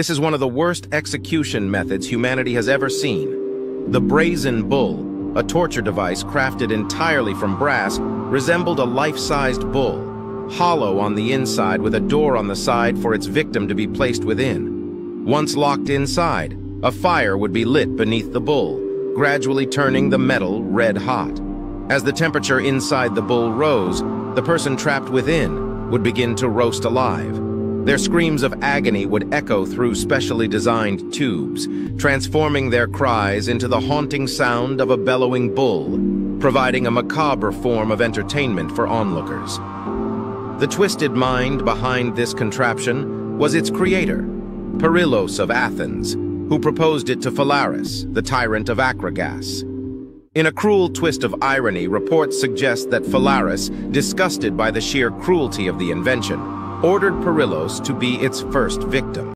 This is one of the worst execution methods humanity has ever seen. The brazen bull, a torture device crafted entirely from brass, resembled a life-sized bull, hollow on the inside with a door on the side for its victim to be placed within. Once locked inside, a fire would be lit beneath the bull, gradually turning the metal red hot. As the temperature inside the bull rose, the person trapped within would begin to roast alive. Their screams of agony would echo through specially designed tubes, transforming their cries into the haunting sound of a bellowing bull, providing a macabre form of entertainment for onlookers. The twisted mind behind this contraption was its creator, Perillos of Athens, who proposed it to Phalaris, the tyrant of Akragas. In a cruel twist of irony, reports suggest that Phalaris, disgusted by the sheer cruelty of the invention, ordered Perillos to be its first victim.